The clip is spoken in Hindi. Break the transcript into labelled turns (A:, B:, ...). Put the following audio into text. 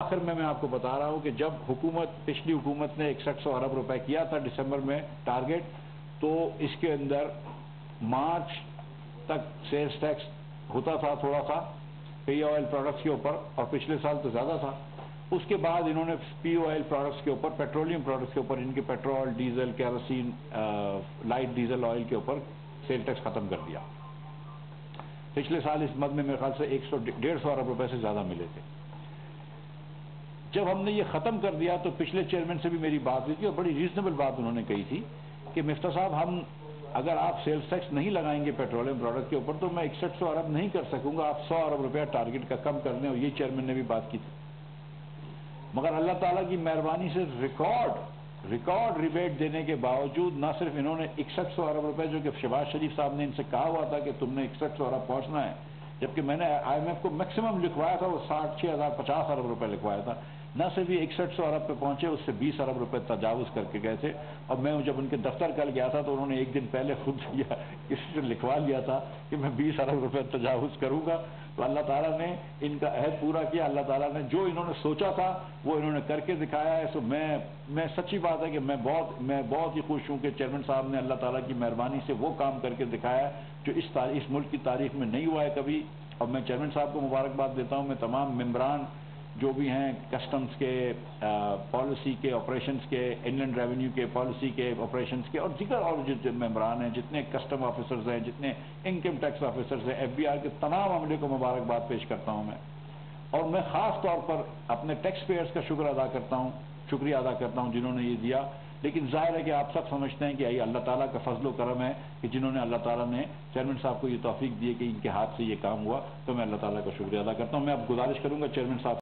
A: आखिर में मैं आपको बता रहा हूँ कि जब हुकूमत, पिछली हुकूमत ने इकसठ सौ अरब रुपए किया था दिसंबर में टारगेट तो इसके अंदर मार्च तक सेल्स टैक्स होता था, थोड़ा सा पी ऑयल प्रोडक्ट्स के ऊपर, और पिछले साल तो ज़्यादा था। उसके बाद इन्होंने पी ऑयल प्रोडक्ट्स के ऊपर पेट्रोलियम प्रोडक्ट्स के ऊपर, इनके petrol diesel kerosene light diesel oil के ऊपर सेल टैक्स खत्म कर दिया। पिछले साल इस मद में मेरे ख्याल से एक सौ, डेढ़ सौ अरब रुपए से ज़्यादा मिले थे। जब हमने ये खत्म कर दिया तो पिछले चेयरमैन से भी मेरी बात हुई थी और बड़ी रीजनेबल बात उन्होंने कही थी कि मिफ्ता साहब, हम अगर आप सेल्स टैक्स नहीं लगाएँगे पेट्रोलियम प्रोडक्ट के ऊपर तो मैं इकसठ सौ अरब नहीं कर सकूँगा। आप सौ अरब रुपया टारगेट का कम कर दें और ये चेयरमैन ने भी बात की थी। मगर अल्लाह ताला की मेहरबानी से रिकॉर्ड रिकॉर्ड रिबेट देने के बावजूद न सिर्फ़ इन्होंने इकसठ सौ अरब रुपए, जो कि शहबाज शरीफ साहब ने इनसे कहा हुआ था कि तुमने इकसठ सौ अरब पहुँचना है जबकि मैंने आईएमएफ को मैक्सिमम लिखवाया था, वो साठ, छह हज़ार, पचास अरब रुपए लिखवाया था। न सिर्फ़ ये इकसठ सौ अरब पे पहुँचे, उससे बीस अरब रुपए तजावुज करके गए थे। और मैं जब उनके दफ्तर कल गया था तो उन्होंने एक दिन पहले खुद किसी से लिखवा लिया था कि मैं बीस अरब रुपए तजावुज करूँगा। तो अल्लाह ताला ने इनका अहद पूरा किया, अल्लाह ताला ने जो इन्होंने सोचा था, वो इन्होंने करके दिखाया है। सो मैं मैं सच्ची बात है कि मैं बहुत मैं बहुत ही खुश हूँ कि चेयरमैन साहब ने अल्लाह ताला की मेहरबानी से वो काम करके दिखाया जो इस इस मुल्क की तारीख में नहीं हुआ है कभी। और मैं चेयरमैन साहब को मुबारकबाद देता हूँ। मैं तमाम मेम्बरान जो भी हैं कस्टम्स के पॉलिसी के ऑपरेशंस के इंडियन रेवेन्यू के पॉलिसी के ऑपरेशंस के, और दिगर और जो मेम्बरान हैं, जितने कस्टम ऑफिसर्स हैं, जितने इनकम टैक्स ऑफिसर्स हैं एफबीआर के तमाम अमले को मुबारकबाद पेश करता हूँ मैं। और मैं खास तौर पर अपने टैक्स पेयर्स का शुक्र अदा करता हूँ, शुक्रिया अदा करता हूँ जिन्होंने ये दिया। लेकिन ज़ाहिर है कि आप सब समझते हैं कि यही अल्लाह ताला का फजलो करम है कि जिन्होंने अल्लाह ताला ने चेयरमैन साहब को ये तोफीक दी कि इनके हाथ से ये काम हुआ तो मैं अल्लाह ताला का शुक्रिया अदा करता हूँ। मैं अब गुजारिश करूँगा चेयरमैन साहब